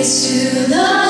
To the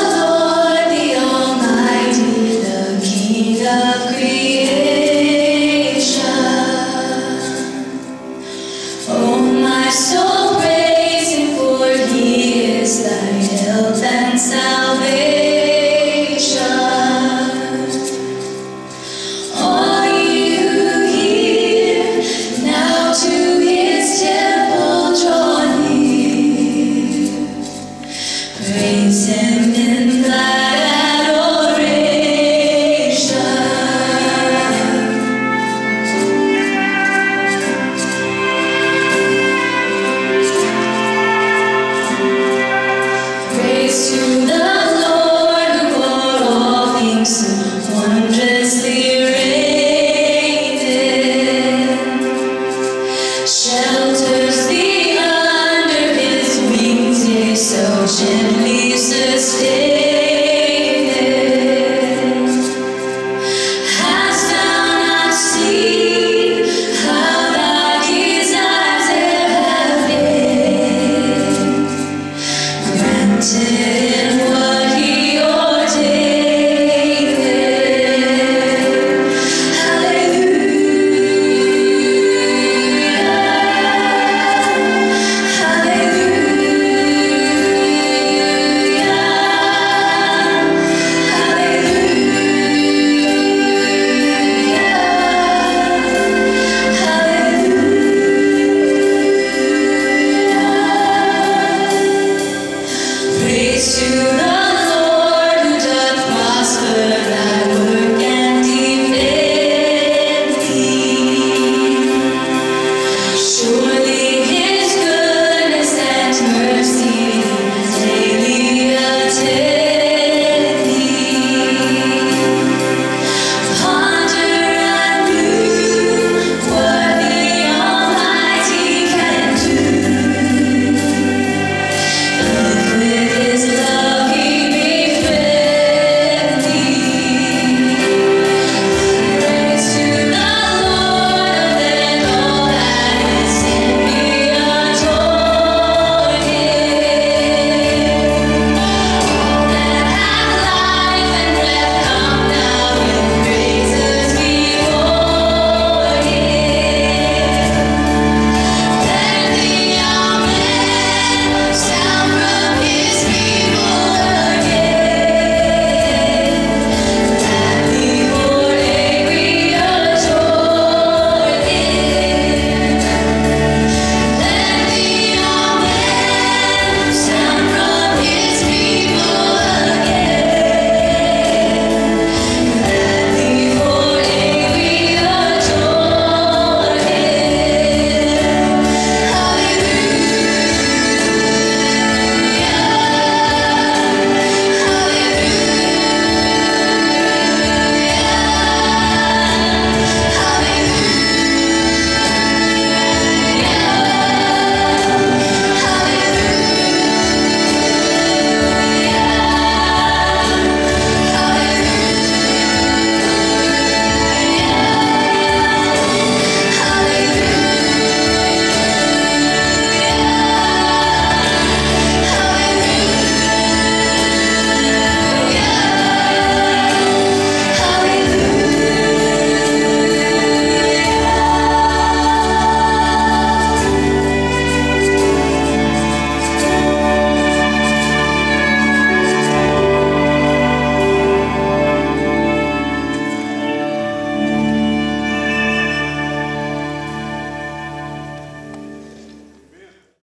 so gently sustained.